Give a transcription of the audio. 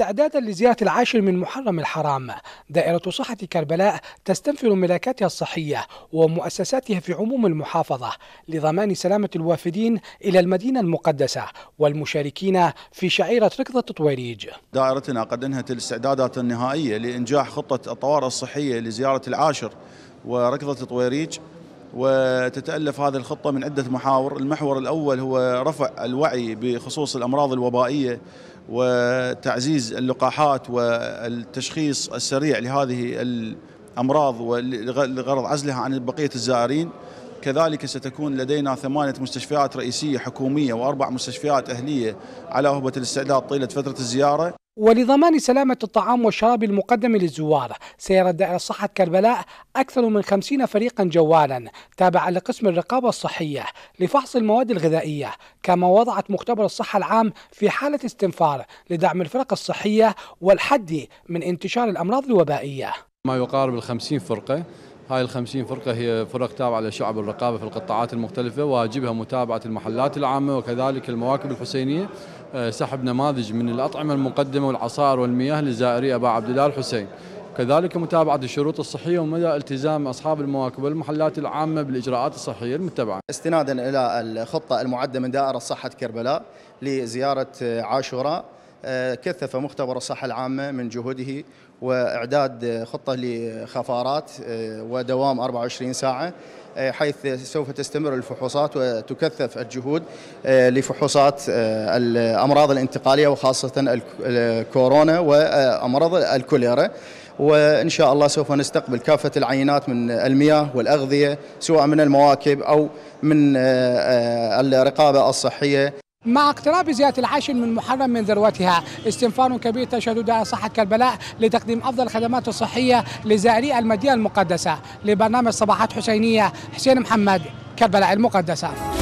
استعدادا لزيارة العاشر من محرم الحرام. دائرة صحة كربلاء تستنفر ملاكاتها الصحية ومؤسساتها في عموم المحافظة لضمان سلامة الوافدين إلى المدينة المقدسة والمشاركين في شعيرة ركضة طويريج دائرتنا قد انهت الاستعدادات النهائية لإنجاح خطة الطوارئ الصحية لزيارة العاشر وركضة طويريج وتتألف هذه الخطة من عدة محاور. المحور الأول هو رفع الوعي بخصوص الأمراض الوبائية وتعزيز اللقاحات والتشخيص السريع لهذه الأمراض لغرض عزلها عن بقية الزائرين. كذلك ستكون لدينا ثمانية مستشفيات رئيسية حكومية وأربع مستشفيات أهلية على أهبة الاستعداد طيلة فترة الزيارة. ولضمان سلامة الطعام والشراب المقدم للزوار. سيرت دائرة صحة كربلاء أكثر من خمسين فريقا جوالا. تابعا لقسم الرقابة الصحية. لفحص المواد الغذائية. كما وضعت مختبر الصحة العام في حالة استنفار لدعم الفرق الصحية والحد من انتشار الأمراض الوبائية. ما يقارب الخمسين فرقة. هاي الخمسين فرقة هي فرق تابعة لشعب الرقابة في القطاعات المختلفة واجبها متابعة المحلات العامة وكذلك المواكب الحسينية آه، سحب نماذج من الأطعمة المقدمة والعصائر والمياه لزائري أبا عبد الله الحسين. كذلك متابعة الشروط الصحية ومدى التزام أصحاب المواكب والمحلات العامة بالإجراءات الصحية المتبعة. استنادا إلى الخطة المعدة من دائرة صحة كربلاء لزيارة عاشوراء. آه، كثف مختبر الصحة العامة من جهوده وإعداد خطة لخفارات آه، ودوام 24 ساعة آه، حيث سوف تستمر الفحوصات وتكثف الجهود لفحوصات الأمراض الانتقالية وخاصة الكورونا وأمراض الكوليرا. وإن شاء الله سوف نستقبل كافة العينات من المياه والأغذية سواء من المواكب أو من الرقابة الصحية. مع اقتراب زيارة العاشر من محرم من ذروتها. استنفار كبير تشهد صحة كربلاء لتقديم أفضل الخدمات الصحية لزائري المدينة المقدسة. لبرنامج صباحات حسينية حسين محمد كربلاء المقدسة.